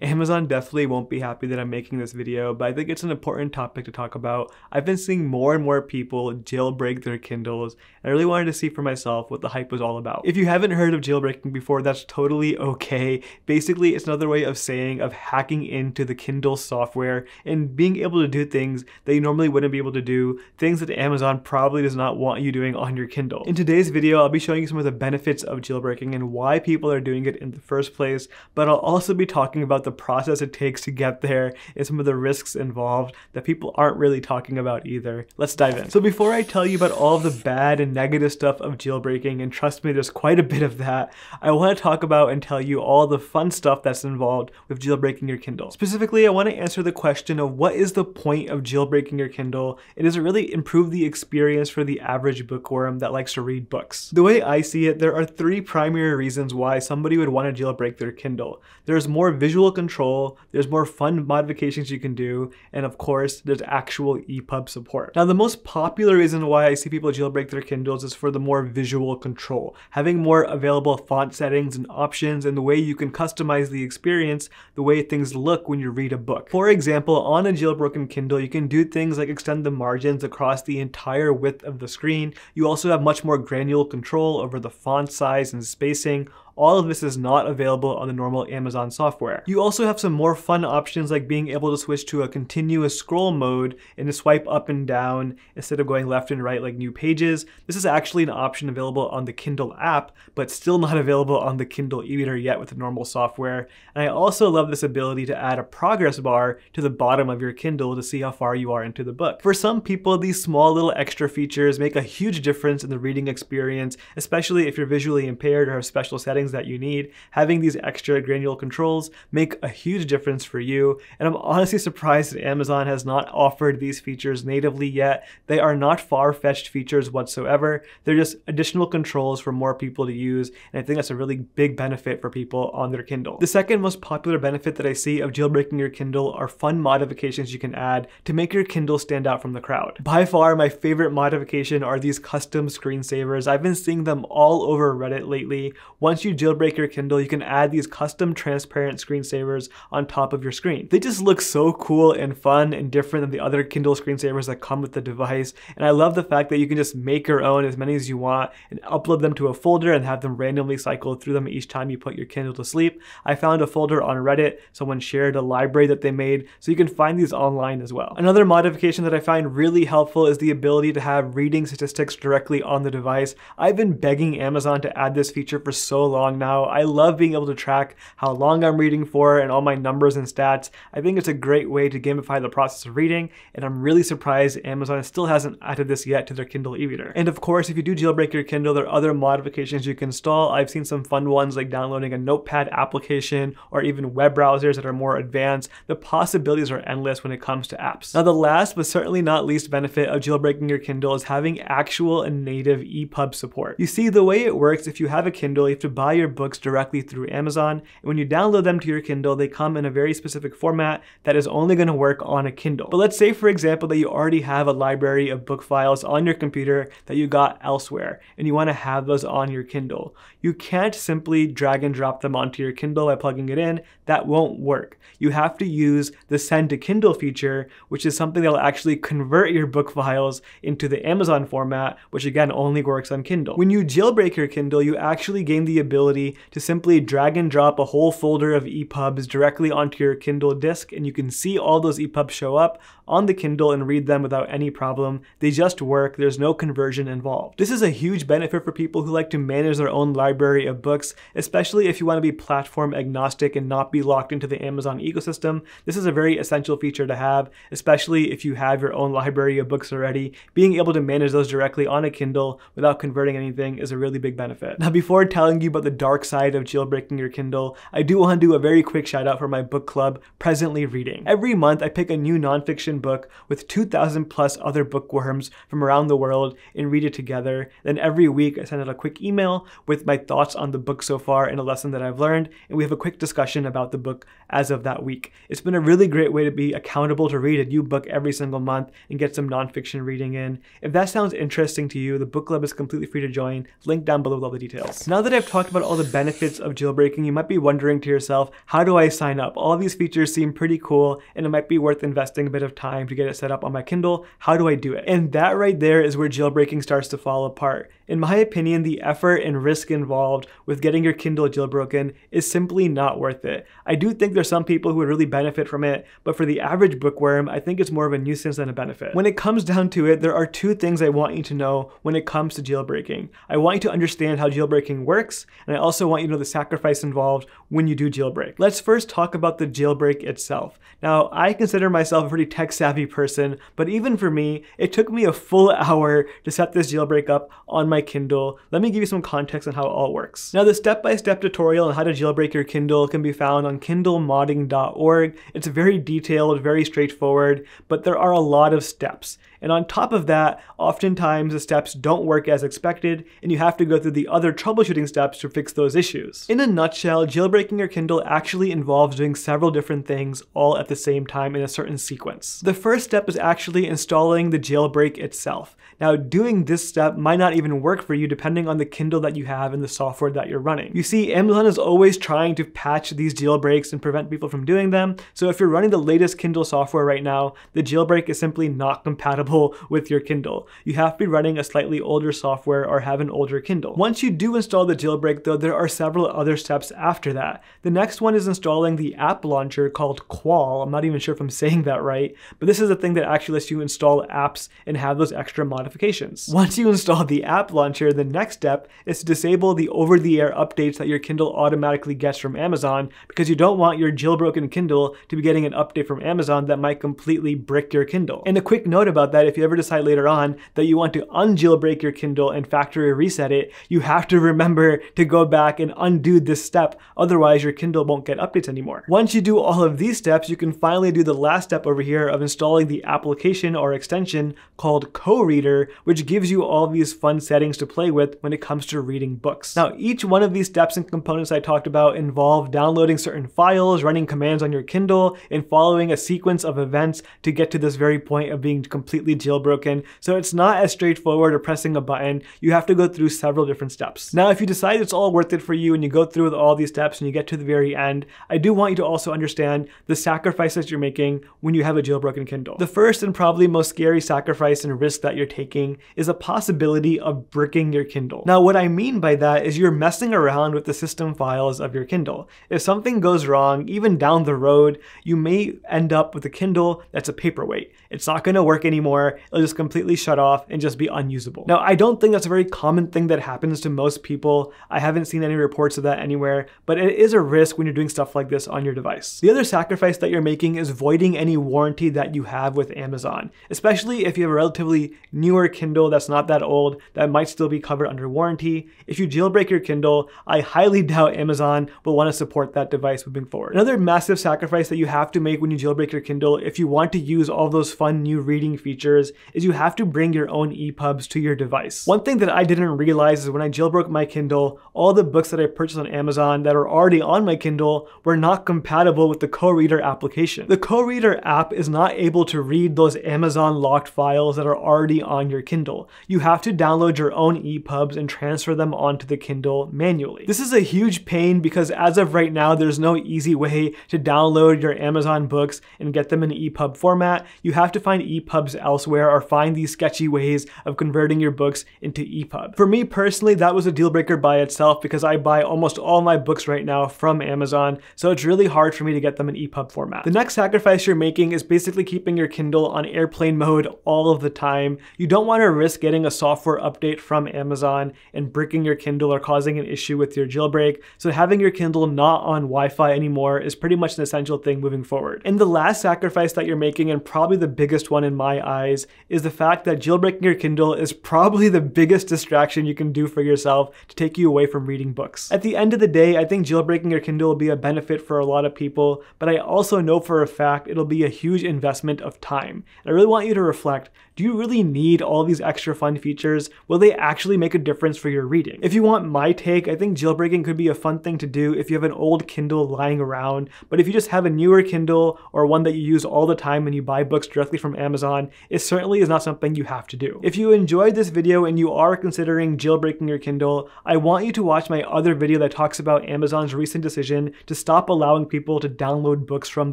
Amazon definitely won't be happy that I'm making this video, but I think it's an important topic to talk about. I've been seeing more and more people jailbreak their Kindles, and I really wanted to see for myself what the hype was all about. If you haven't heard of jailbreaking before, that's totally okay. Basically, it's another way of saying of hacking into the Kindle software and being able to do things that you normally wouldn't be able to do, things that Amazon probably does not want you doing on your Kindle. In today's video, I'll be showing you some of the benefits of jailbreaking and why people are doing it in the first place, but I'll also be talking about the process it takes to get there and some of the risks involved that people aren't really talking about either. Let's dive in. So before I tell you about all of the bad and negative stuff of jailbreaking, and trust me, there's quite a bit of that, I want to talk about and tell you all the fun stuff that's involved with jailbreaking your Kindle. Specifically, I want to answer the question of what is the point of jailbreaking your Kindle, and does it really improve the experience for the average bookworm that likes to read books? The way I see it, there are three primary reasons why somebody would want to jailbreak their Kindle. There's more visual control, there's more fun modifications you can do, and of course, there's actual EPUB support. Now, the most popular reason why I see people jailbreak their Kindles is for the more visual control. Having more available font settings and options and the way you can customize the experience, the way things look when you read a book. For example, on a jailbroken Kindle, you can do things like extend the margins across the entire width of the screen. You also have much more granular control over the font size and spacing, all of this is not available on the normal Amazon software. You also have some more fun options like being able to switch to a continuous scroll mode and to swipe up and down instead of going left and right like new pages. This is actually an option available on the Kindle app, but still not available on the Kindle e-reader yet with the normal software. And I also love this ability to add a progress bar to the bottom of your Kindle to see how far you are into the book. For some people, these small little extra features make a huge difference in the reading experience, especially if you're visually impaired or have special settings settings that you need, having these extra granular controls make a huge difference for you. And I'm honestly surprised that Amazon has not offered these features natively yet. They are not far-fetched features whatsoever. They're just additional controls for more people to use. And I think that's a really big benefit for people on their Kindle. The second most popular benefit that I see of jailbreaking your Kindle are fun modifications you can add to make your Kindle stand out from the crowd. By far, my favorite modification are these custom screensavers. I've been seeing them all over Reddit lately. Once you jailbreak your Kindle, you can add these custom transparent screensavers on top of your screen. They just look so cool and fun and different than the other Kindle screensavers that come with the device. And I love the fact that you can just make your own as many as you want and upload them to a folder and have them randomly cycle through them each time you put your Kindle to sleep. I found a folder on Reddit. Someone shared a library that they made, so you can find these online as well. Another modification that I find really helpful is the ability to have reading statistics directly on the device. I've been begging Amazon to add this feature for so long long now. I love being able to track how long I'm reading for and all my numbers and stats. I think it's a great way to gamify the process of reading, and I'm really surprised Amazon still hasn't added this yet to their Kindle e-reader. And of course, if you do jailbreak your Kindle, there are other modifications you can install. I've seen some fun ones like downloading a notepad application or even web browsers that are more advanced. The possibilities are endless when it comes to apps. Now, the last but certainly not least benefit of jailbreaking your Kindle is having actual and native EPUB support. You see, the way it works, if you have a Kindle, you have to buy your books directly through Amazon. And when you download them to your Kindle, they come in a very specific format that is only going to work on a Kindle. But let's say, for example, that you already have a library of book files on your computer that you got elsewhere, and you want to have those on your Kindle. You can't simply drag and drop them onto your Kindle by plugging it in. That won't work. You have to use the send to Kindle feature, which is something that'll actually convert your book files into the Amazon format, which again only works on Kindle. When you jailbreak your Kindle, you actually gain the ability ability to simply drag and drop a whole folder of EPUBs directly onto your Kindle disk and you can see all those EPUBs show up on the Kindle and read them without any problem. They just work, there's no conversion involved. This is a huge benefit for people who like to manage their own library of books, especially if you want to be platform agnostic and not be locked into the Amazon ecosystem. This is a very essential feature to have, especially if you have your own library of books already. Being able to manage those directly on a Kindle without converting anything is a really big benefit. Now, before telling you about the dark side of jailbreaking your Kindle, I do want to do a very quick shout out for my book club, Presently Reading. Every month, I pick a new nonfiction book with 2,000 plus other bookworms from around the world and read it together. Then every week I send out a quick email with my thoughts on the book so far and a lesson that I've learned, and we have a quick discussion about the book as of that week. It's been a really great way to be accountable to read a new book every single month and get some nonfiction reading in. If that sounds interesting to you, the book club is completely free to join. Link down below with all the details. Now that I've talked about all the benefits of jailbreaking, you might be wondering to yourself, how do I sign up? All these features seem pretty cool and it might be worth investing a bit of time to get it set up on my Kindle. How do I do it? And that right there is where jailbreaking starts to fall apart. In my opinion, the effort and risk involved with getting your Kindle jailbroken is simply not worth it. I do think there's some people who would really benefit from it, but for the average bookworm, I think it's more of a nuisance than a benefit. When it comes down to it, there are two things I want you to know when it comes to jailbreaking. I want you to understand how jailbreaking works, and I also want you to know the sacrifice involved when you do jailbreak. Let's first talk about the jailbreak itself. Now, I consider myself a pretty tech savvy person, but even for me, it took me a full hour to set this jailbreak up on my Kindle. Let me give you some context on how it all works. Now, the step-by-step tutorial on how to jailbreak your Kindle can be found on kindlemodding.org. It's very detailed, very straightforward, but there are a lot of steps. And on top of that, oftentimes the steps don't work as expected, and you have to go through the other troubleshooting steps to fix those issues. In a nutshell, jailbreaking your Kindle actually involves doing several different things all at the same time in a certain sequence. The first step is actually installing the jailbreak itself. Now, doing this step might not even work for you depending on the Kindle that you have and the software that you're running. You see, Amazon is always trying to patch these jailbreaks and prevent people from doing them, so if you're running the latest Kindle software right now, the jailbreak is simply not compatible compatible with your Kindle. You have to be running a slightly older software or have an older Kindle. Once you do install the jailbreak though, there are several other steps after that. The next one is installing the app launcher called KUAL. I'm not even sure if I'm saying that right, but this is a thing that actually lets you install apps and have those extra modifications. Once you install the app launcher, the next step is to disable the over-the-air updates that your Kindle automatically gets from Amazon because you don't want your jailbroken Kindle to be getting an update from Amazon that might completely brick your Kindle. And a quick note about that, if you ever decide later on that you want to unjailbreak your Kindle and factory reset it, you have to remember to go back and undo this step. Otherwise, your Kindle won't get updates anymore. Once you do all of these steps, you can finally do the last step over here of installing the application or extension called KOReader, which gives you all these fun settings to play with when it comes to reading books. Now, each one of these steps and components I talked about involve downloading certain files, running commands on your Kindle, and following a sequence of events to get to this very point of being completely jailbroken. So it's not as straightforward or pressing a button. You have to go through several different steps. Now, if you decide it's all worth it for you and you go through all these steps and you get to the very end, I do want you to also understand the sacrifices you're making when you have a jailbroken Kindle. The first and probably most scary sacrifice and risk that you're taking is a possibility of bricking your Kindle. Now, what I mean by that is you're messing around with the system files of your Kindle. If something goes wrong, even down the road, you may end up with a Kindle that's a paperweight. It's not going to work anymore it'll just completely shut off and just be unusable. Now, I don't think that's a very common thing that happens to most people. I haven't seen any reports of that anywhere, but it is a risk when you're doing stuff like this on your device. The other sacrifice that you're making is voiding any warranty that you have with Amazon, especially if you have a relatively newer Kindle that's not that old that might still be covered under warranty. If you jailbreak your Kindle, I highly doubt Amazon will want to support that device moving forward. Another massive sacrifice that you have to make when you jailbreak your Kindle if you want to use all those fun new reading features features is you have to bring your own EPUBs to your device. One thing that I didn't realize is when I jailbroke my Kindle, all the books that I purchased on Amazon that are already on my Kindle were not compatible with the KOReader application. The KOReader app is not able to read those Amazon locked files that are already on your Kindle. You have to download your own EPUBs and transfer them onto the Kindle manually. This is a huge pain because as of right now, there's no easy way to download your Amazon books and get them in EPUB format. You have to find EPUBs elsewhere elsewhere or find these sketchy ways of converting your books into EPUB. For me personally, that was a deal breaker by itself because I buy almost all my books right now from Amazon, so it's really hard for me to get them in EPUB format. The next sacrifice you're making is basically keeping your Kindle on airplane mode all of the time. You don't want to risk getting a software update from Amazon and bricking your Kindle or causing an issue with your jailbreak, so having your Kindle not on Wi-Fi anymore is pretty much an essential thing moving forward. And the last sacrifice that you're making, and probably the biggest one in my eyes, is the fact that jailbreaking your Kindle is probably the biggest distraction you can do for yourself to take you away from reading books. At the end of the day, I think jailbreaking your Kindle will be a benefit for a lot of people, but I also know for a fact it'll be a huge investment of time. And I really want you to reflect, do you really need all these extra fun features? Will they actually make a difference for your reading? If you want my take, I think jailbreaking could be a fun thing to do if you have an old Kindle lying around, but if you just have a newer Kindle or one that you use all the time when you buy books directly from Amazon, it certainly is not something you have to do. If you enjoyed this video and you are considering jailbreaking your Kindle, I want you to watch my other video that talks about Amazon's recent decision to stop allowing people to download books from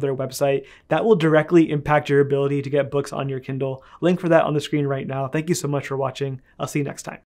their website. That will directly impact your ability to get books on your Kindle. Link for that on the screen right now. Thank you so much for watching. I'll see you next time.